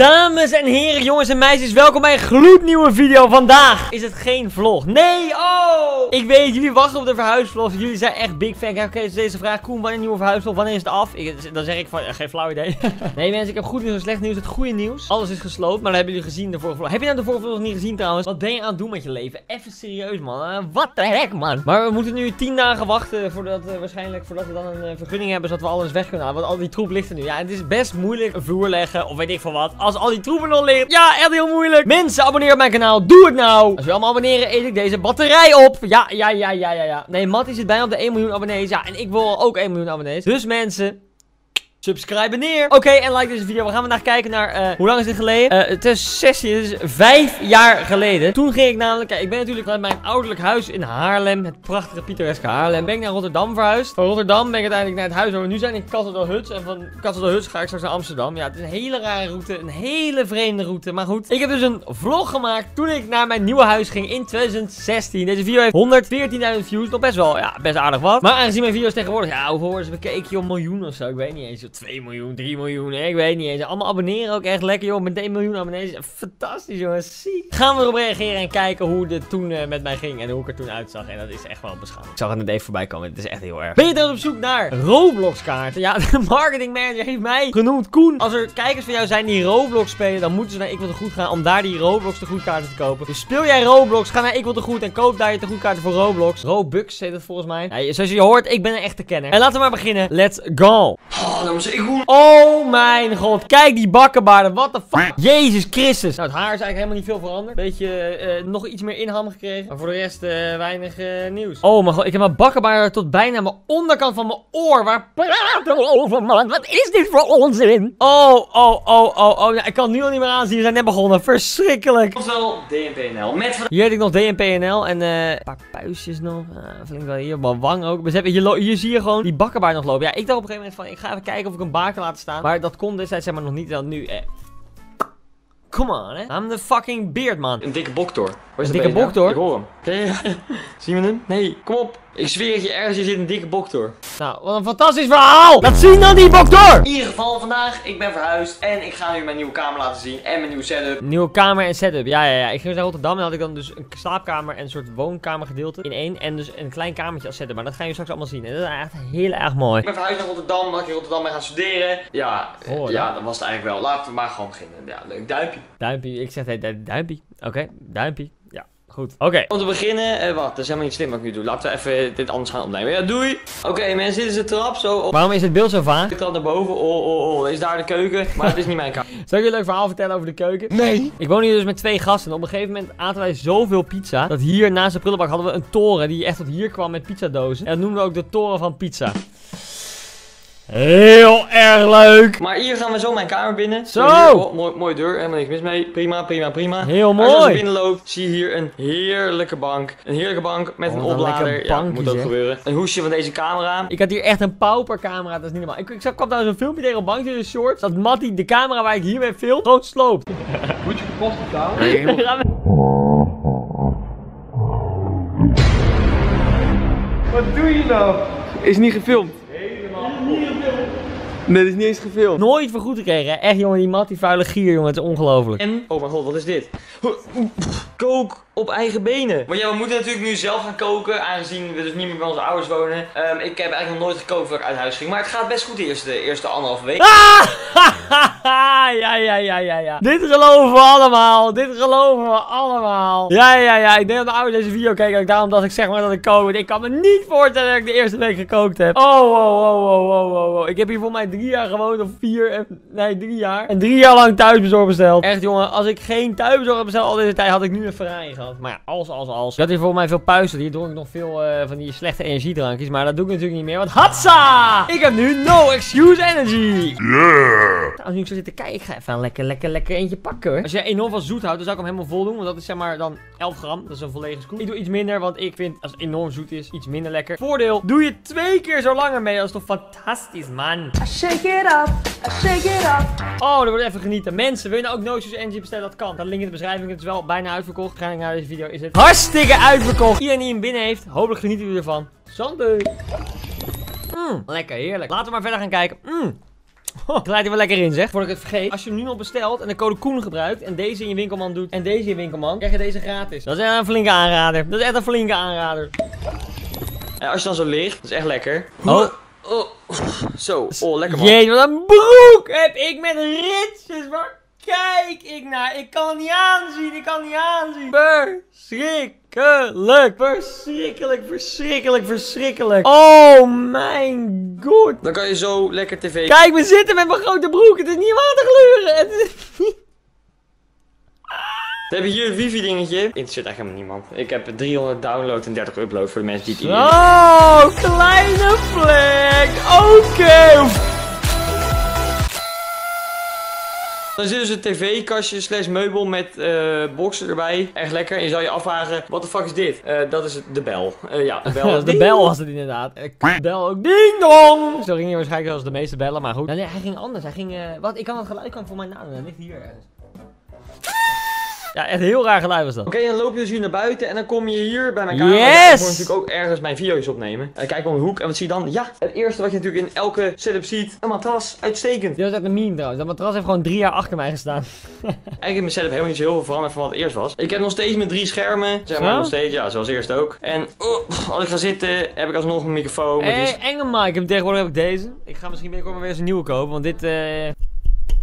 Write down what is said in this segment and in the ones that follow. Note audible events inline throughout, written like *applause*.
Dames en heren, jongens en meisjes, welkom bij een gloednieuwe video. Vandaag is het geen vlog. Nee, oh! Ik weet, jullie wachten op de verhuisvlog. Jullie zijn echt big fan. Kijk, oké, dus deze vraag, Koen, wanneer een nieuwe verhuisvlog? Wanneer is het af? Ik, dan zeg ik van, eh, geen flauw idee. *laughs* nee mensen, ik heb goed nieuws en slecht nieuws. Het goede nieuws, alles is gesloopt, maar dat hebben jullie gezien de vorige vlog. Heb je nou de vorige vlog niet gezien trouwens? Wat ben je aan het doen met je leven? Even serieus, man. Uh, wat de heck, man. Maar we moeten nu 10 dagen wachten voordat, uh, waarschijnlijk, voordat we dan een uh, vergunning hebben, zodat we alles weg kunnen halen. Want al die troep ligt er nu. Ja, het is best moeilijk een vloer leggen, of weet ik van wat. Als al die troepen nog ligt. Ja, echt heel moeilijk. Mensen, abonneer op mijn kanaal. Doe het nou. Als je allemaal abonneren, eet ik deze batterij op. Ja, ja, ja, ja, ja, ja. Nee, Mattie zit bijna op de 1 miljoen abonnees. Ja, en ik wil ook 1 miljoen abonnees. Dus mensen, subscribe neer. Oké, en like deze video. We gaan vandaag kijken naar, uh, hoe lang is dit geleden? Uh, het is 16, het is vijf jaar geleden. Toen ging ik namelijk, kijk, ik ben natuurlijk vanuit mijn ouderlijk huis in Haarlem, het prachtige pittoreske Haarlem, ben ik naar Rotterdam verhuisd. Van Rotterdam ben ik uiteindelijk naar het huis waar we nu zijn in Huts. En van Huts ga ik straks naar Amsterdam. Ja, het is een hele rare route, een hele vreemde route. Maar goed, ik heb dus een vlog gemaakt toen ik naar mijn nieuwe huis ging in 2016. Deze video heeft 114.000 views, nog best wel, ja, best aardig wat. Maar aangezien mijn video's tegenwoordig, ja, hoeveel worden ze bekeken? Joh, miljoen of zo, ik weet niet eens. 2 miljoen, 3 miljoen, ik weet niet eens. Allemaal abonneren ook echt lekker, joh. Met 1 miljoen abonnees. Fantastisch, jongens. Ziek. Gaan we erop reageren en kijken hoe het toen uh, met mij ging en hoe ik er toen uitzag. En dat is echt wel beschamend. Ik zag het net even voorbij komen. Het is echt heel erg. Ben je dan op zoek naar Roblox kaarten? Ja, *laughs* de marketing manager heeft mij genoemd. Koen, als er kijkers van jou zijn die Roblox spelen, dan moeten ze naar Ik Wil Te Goed gaan om daar die Roblox te goed kaarten te kopen. Dus speel jij Roblox, ga naar Ik Wil Te Goed en koop daar je te goed kaarten voor Roblox. Robux heet het volgens mij. Ja, zoals je hoort, ik ben een echte kenner. En laten we maar beginnen. Let's go. Oh. Oh mijn god, kijk die bakkenbaarden, what the fuck. Jezus Christus. Nou, het haar is eigenlijk helemaal niet veel veranderd. Beetje uh, nog iets meer inham gekregen. Maar voor de rest uh, weinig uh, nieuws. Oh mijn god, ik heb mijn bakkenbaarden tot bijna mijn onderkant van mijn oor. Waar praten we over, man? Wat is dit voor onzin? Oh, oh, oh, oh, oh. Ja, ik kan het nu al niet meer aanzien. We zijn net begonnen. Verschrikkelijk. Ofwel DNPNL. Met Hier heb ik nog DNPNL en een paar puistjes nog. flink wel hier. Mijn wang ook. Dus hier, hier zie je gewoon die bakkenbaard nog lopen. Ja, ik dacht op een gegeven moment van, ik ga even kijken of ik een baken laat staan. Maar dat kon destijds zeg maar nog niet dan nu. Eh. Come on, hè. I'm the fucking beard, man. Een dikke boktor. Waar is een dikke boktor? Ik hoor hem. Zien we hem? Nee, kom op. Ik zweer het je, ergens hier zit een dikke boktor. Nou, wat een fantastisch verhaal! Laat zien dan die boktor! In ieder geval, vandaag, ik ben verhuisd en ik ga nu mijn nieuwe kamer laten zien en mijn nieuwe setup. Nieuwe kamer en setup, ja, ja, ja. Ik ging naar Rotterdam en had ik dan dus een slaapkamer en een soort woonkamergedeelte in één. En dus een klein kamertje als setup, maar dat ga je straks allemaal zien. En dat is echt heel erg mooi. Ik ben verhuisd naar Rotterdam, omdat ik in Rotterdam ben gaan studeren. Ja, oh, ja, dat was het eigenlijk wel. Laten we maar gewoon beginnen. Ja, leuk, duimpje. Duimpje, ik zeg hey, duimpje. Oké, duimpje. Ja. Goed, oké. Om te beginnen, eh, wat, dat is helemaal niet slim wat ik nu doe. Laten we even dit anders gaan opnemen. Ja, doei! Oké mensen, dit is de trap, zo op. Waarom is het beeld zo vaag? De trap naar boven, oh, oh, oh, is daar de keuken, maar het is niet mijn kamer. *laughs* Zal ik je een leuk verhaal vertellen over de keuken? Nee! Ik woon hier dus met twee gasten. Op een gegeven moment aten wij zoveel pizza, dat hier naast de prullenbak hadden we een toren die echt tot hier kwam met pizzadozen. En dat noemden we ook de toren van pizza. Heel erg leuk. Maar hier gaan we zo mijn kamer binnen. Zo. oh, mooi, mooie deur, helemaal niks mis mee. Prima, prima, prima. Heel mooi. Als je binnenloopt, zie je hier een heerlijke bank. Een heerlijke bank met oh, een oplader. Ja, moet ook gebeuren. Een hoesje van deze camera. Ik had hier echt een paupercamera, dat is niet normaal. Ik, ik kwam daar zo'n filmpje tegen op bankje in shorts. Dat Matty de camera waar ik hier mee film, gewoon sloopt. *laughs* Moet je kapot betalen? *laughs* Wat doe je nou? Is niet gefilmd. Nee, dit is niet eens gefilmd. Nooit vergoed gekregen. Echt jongen, die mat, die vuile gier jongen, het is ongelooflijk. En, oh mijn god, wat is dit? Kook op eigen benen. Maar ja, we moeten natuurlijk nu zelf gaan koken, aangezien we dus niet meer bij onze ouders wonen. Um, ik heb eigenlijk nog nooit gekookt voor ik uit huis ging, maar het gaat best goed de eerste, eerste anderhalve week. Ah! *laughs* ja, ja, ja, ja, ja. Dit geloven we allemaal. Dit geloven we allemaal. Ja, ja, ja. Ik denk dat de ouders deze video kijken. En daarom dat ik zeg maar dat ik kook. Ik kan me niet voorstellen dat ik de eerste week gekookt heb. Oh, oh, oh, oh, oh, oh. oh. Ik heb hier voor mij drie jaar gewoond. Of vier. Nee, drie jaar. En drie jaar lang thuisbezorgd besteld. Echt, jongen. Als ik geen thuisbezorgd besteld al deze tijd, had ik nu een Ferrari gehad. Maar ja, als, als, als. Ik had hier voor mij veel puisten. Hier dronk ik nog veel uh, van die slechte energiedrankjes. Maar dat doe ik natuurlijk niet meer. Want hatsa! Ik heb nu no excuse energy. Yeah! Als nu ik zo zit te kijken, ik ga even een lekker, lekker, lekker eentje pakken. Als je enorm van zoet houdt, dan zou ik hem helemaal vol doen. Want dat is zeg maar dan 11 gram. Dat is een volledige scoop. Ik doe iets minder, want ik vind als het enorm zoet is, iets minder lekker. Voordeel, doe je twee keer zo langer mee. Dat is toch fantastisch, man. Shake it up, shake it up. Oh, dat wordt even genieten. Mensen, wil je nou ook No Excuse Energy bestellen? Dat kan. Dat link in de beschrijving. Het is wel bijna uitverkocht. Waarschijnlijk deze video is het hartstikke uitverkocht. Iedereen die hem binnen heeft, hopelijk genieten jullie ervan. Zande. Mmm, lekker, heerlijk. Laten we maar verder gaan kijken. Mmm. Oh, glijdt er wel lekker in, zeg. Voordat ik het vergeet. Als je hem nu nog bestelt en de code Koen gebruikt en deze in je winkelman doet en deze in je winkelman, krijg je deze gratis. Dat is echt een flinke aanrader. Dat is echt een flinke aanrader. En als je dan zo ligt, dat is echt lekker. Oh. Oh, zo. Oh, lekker man. Jeetje, wat een broek heb ik met ritjes. Waar kijk ik naar? Ik kan het niet aanzien. Ik kan het niet aanzien. Verschrikkelijk. Verschrikkelijk, verschrikkelijk, verschrikkelijk. Oh mijn god. Dan kan je zo lekker tv Kijk, we zitten met mijn grote broek. Het is niet om aan te gluren. Het is niet... We hebben hier het wifi dingetje. Interesseert eigenlijk helemaal niemand. Ik heb 300 download en 30 upload voor de mensen die het hier. Oh, kleine vlek. Oké. Dan zit dus een tv-kastje slash meubel met eh boxen erbij. Echt lekker. En je zou je afvragen, wat de fuck is dit? Eh, dat is het- de bel. Eh, ja, de bel. *laughs* De bel was het inderdaad. De bel ook. Ding dong! Zo ging hij waarschijnlijk zoals de meeste bellen, maar goed. Nee, nee, hij ging anders. Hij ging, eh, wat? Ik kan het geluid kan voor mij nadoen. Dat ligt hier ergens. Ja, echt heel raar geluid was dat. Oké, dan loop je dus hier naar buiten en dan kom je hier bij mijn kamer. Yes! Ik moet natuurlijk ook ergens mijn video's opnemen. En kijk om de hoek en wat zie je dan? Ja, het eerste wat je natuurlijk in elke setup ziet. Een matras. Uitstekend. Dit was echt een meme trouwens. Dat matras heeft gewoon drie jaar achter mij gestaan. *laughs* Eigenlijk is mijn setup helemaal niet zo heel veel veranderd van wat het eerst was. Ik heb nog steeds mijn drie schermen. Zeg maar nog steeds, ja, zoals eerst ook. En oh, als ik ga zitten, heb ik alsnog een microfoon. Hé, hey, enge Mike. Ik heb tegenwoordig heb ik deze. Ik ga misschien binnenkort maar weer eens een nieuwe kopen, want dit... eh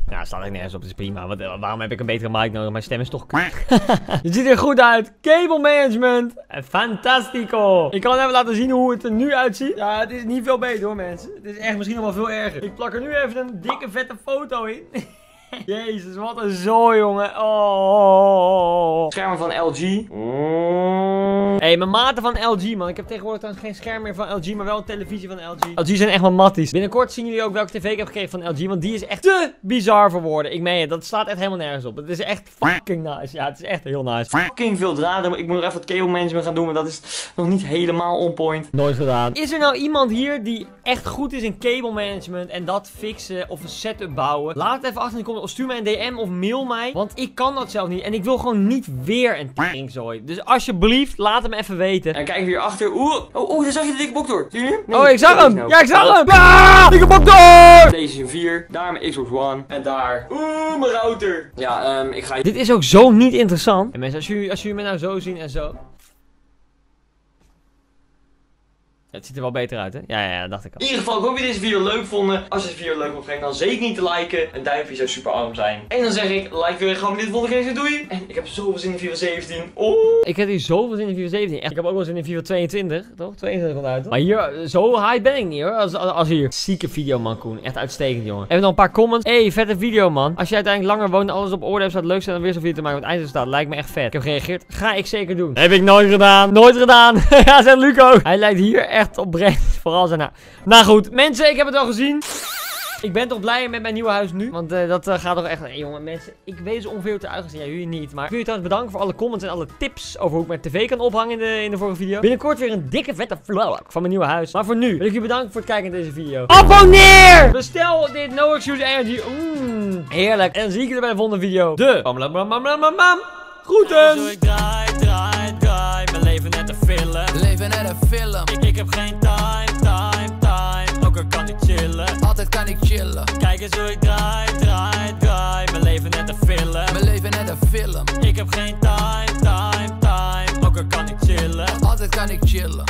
Nou, staat er nergens op. Het is prima. Want, eh, waarom heb ik een betere mic nodig? Mijn stem is toch... Het *laughs* ziet er goed uit. Cable management. Fantastico. Ik kan even laten zien hoe het er nu uitziet. Ja, het is niet veel beter hoor mensen. Het is echt misschien nog wel veel erger. Ik plak er nu even een dikke vette foto in. *laughs* Jezus, wat een zooi jongen. Oh. Schermen van LG. Mm. Hé, hey, mijn maten van LG, man. Ik heb tegenwoordig trouwens geen scherm meer van LG, maar wel een televisie van LG. LG zijn echt wel matties. Binnenkort zien jullie ook welke tv ik heb gekregen van LG, want die is echt te bizar voor woorden. Ik meen het, dat staat echt helemaal nergens op. Het is echt fucking nice. Ja, het is echt heel nice. Fucking veel draden. Ik moet nog even het cable management gaan doen, maar dat is nog niet helemaal on point. Nooit gedaan. Is er nou iemand hier die echt goed is in cable management en dat fixen of een setup bouwen? Laat het even achter in de comments of stuur mij een DM of mail mij, want ik kan dat zelf niet. En ik wil gewoon niet weer een teringzooi. Dus alsjeblieft, laat hem even weten. En kijk weer achter. Oeh, oh, oh, daar zag je de dikke bok door. Zie je hem? Nee, Oh, ik zag hem! nou. Ja, ik zag Oh, hem! Ah, dikke bok door! Deze is een 4, daar mijn Xbox One en daar. Oeh, mijn router. Ja, ehm, ik ga Dit is ook zo niet interessant. En mensen, als jullie, als jullie me nou zo zien en zo. Ja, het ziet er wel beter uit, hè? Ja, ja, ja, dat dacht ik al. In ieder geval, ik hoop dat je deze video leuk vonden. Als je deze video leuk vond, vergeet dan zeker niet te liken. Een duimpje zou super arm zijn. En dan zeg ik, like weer gewoon dit volgende keer. Doei! En ik heb zoveel zin in FIFA 17. Oh! Ik heb hier zoveel zin in FIFA 17. Echt, ik heb ook wel zin in FIFA 22, toch? 22 komt uit, toch? Maar hier, zo high ben ik niet, hoor. Als, als, als hier. Zieke video, man, Koen. Echt uitstekend, jongen. Even nog een paar comments. hey, vette video, man. Als je uiteindelijk langer woont en alles op orde hebt, zou het leuk zijn om weer zo'n video te maken met eindelijk staat. Lijkt me echt vet. Ik heb gereageerd. Ga ik zeker doen. Heb ik nooit gedaan. Nooit gedaan. *laughs* ja, zegt Luco. Hij lijkt hier echt oprecht. *laughs* Vooral zijn nou. Nou goed, mensen, ik heb het al gezien. Ik ben toch blij met mijn nieuwe huis nu. Want eh, dat eh, gaat toch echt... Hey, jongen, mensen. Ik weet zo ongeveer hoe het eruit gaat. Ja, jullie niet. Maar ik wil je trouwens bedanken voor alle comments en alle tips over hoe ik mijn tv kan ophangen in de, in de vorige video. Binnenkort weer een dikke vette vlog van mijn nieuwe huis. Maar voor nu wil ik je bedanken voor het kijken naar deze video. Abonneer! Bestel dit No Excuse Energy. Heerlijk. En dan zie ik jullie bij de volgende video. De... Bam! Net een film, Ik, ik heb geen time, time, time. Ook al kan ik chillen. altijd kan ik chillen. Kijk eens hoe ik draai, draai, draai. Mijn leven net een film. Mijn leven net een film, Ik heb geen time, time, time. Ook al kan ik chillen. altijd kan ik chillen.